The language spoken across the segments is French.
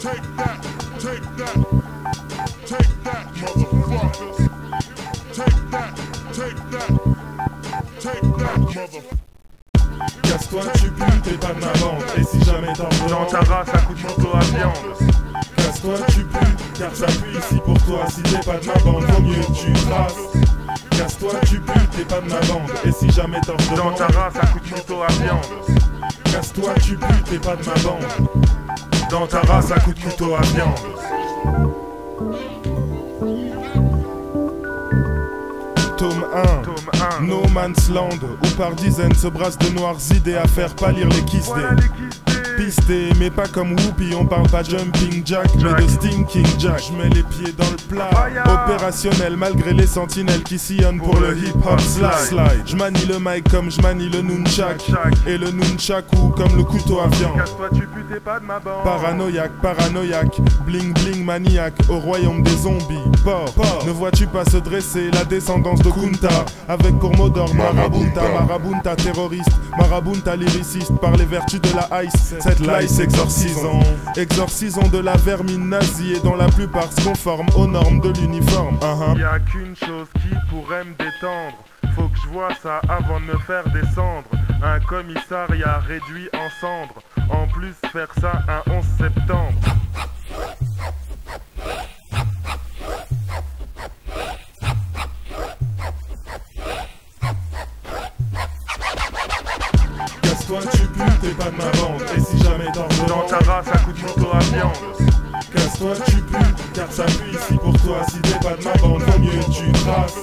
Take that, take that, take that, motherfuckers. Take that, take that, take that, motherfuckers. Casse-toi, tu pues, t'es pas de ma bande. Et si jamais t'en Dans ta race, à coup de couteau à viande. Casse-toi, tu pues, car ça pue ici pour toi. Si t'es pas de ma bande, vaut mieux que tu traces. Casse-toi, tu pues, t'es pas de ma bande. Et si jamais t'en Dans ta race, à coup de couteau à viande. Casse-toi, tu pues, t'es pas de ma bande. Dans ta race, à coup de couteau à viande. Tome 1. Tome 1. No Man's Land, où par dizaines se brassent de noires idées à faire pâlir les Voilà quittés. pistés, mais pas comme Whoopi, on parle pas jumping jack, mais de stinking jack. Je mets les pieds dans le plat, opérationnel malgré les sentinelles qui sillonnent pour, Pour le hip hop slide. slide. Je manie le mic comme je manie le nunchak, Nunchak. et le nunchaku comme le couteau à viande. Paranoïaque, paranoïaque, bling bling maniaque, au royaume des zombies. Port, ne vois-tu pas se dresser la descendance de Kunta Avec d'ordre Marabunta, Marabunta terroriste, Marabunta lyriciste, par les vertus de la ice, cette lice exorcisons. Exorcisons de la vermine nazie et dont la plupart se conforment aux normes de l'uniforme. Uh-huh. Y a qu'une chose qui pourrait me détendre. Faut que je vois ça avant de me faire descendre. Un commissariat réduit en cendres. En plus, faire ça un 11 septembre. Casse-toi, tu pues, t'es pas de ma bande. Et si jamais t'en Dans ta race, à coup de couteau à viande. Casse-toi, tu pues, car ça pue ici pour toi. Si t'es pas de ma bande, vaut mieux tu traces.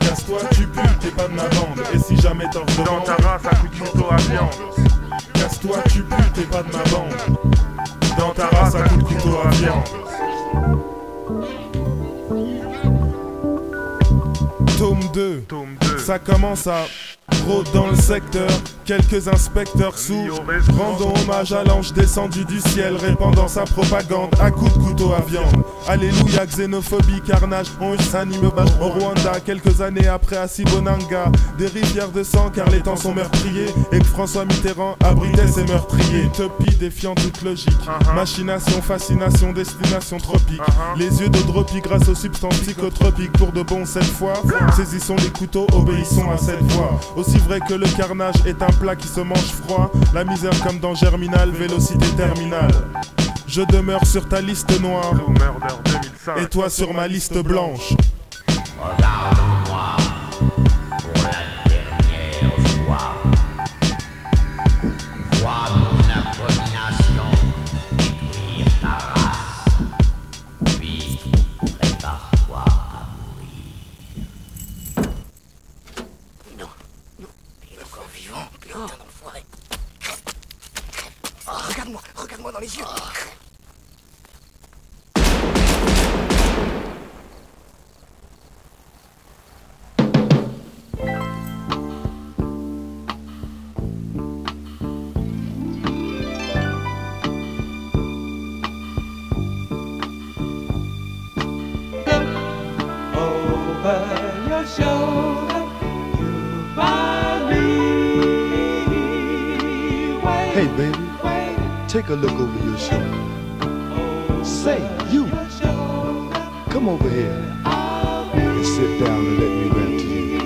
Casse-toi, tu pues, t'es pas de ma bande. Et si jamais t'en Dans redemandes, ta race, à coup de couteau à viande. casse-toi, tu pues, t'es pas de ma bande. Dans ta race, à coup de couteau à viande. Tome 2. Tome 2. Ça commence à gros dans le secteur. Quelques inspecteurs sourds rendons hommage à l'ange descendu du ciel, répandant sa propagande à coups de couteau à viande. Alléluia, xénophobie, carnage, on s'anime au au Rwanda. Quelques années après à Sibonanga, des rivières de sang car les temps sont meurtriers et que François Mitterrand abritait ses meurtriers. Utopie défiant toute logique. Uh-huh. Machination, fascination, destination tropique. Uh-huh. Les yeux de Dropi grâce aux substances psychotropiques pour de bon cette fois. Saisissons les couteaux, obéissons à cette voix. Aussi vrai que le carnage est un plat qui se mange froid. La misère comme dans Germinal, vélocité terminale. Je demeure sur ta liste noire Blue Murder 2005. et toi sur ma liste blanche. Oh, regarde-moi, regarde-moi dans les yeux. over your shoulder. Hey, baby, take a look over your shoulder. Say, you, come over here and sit down and let me rap to you.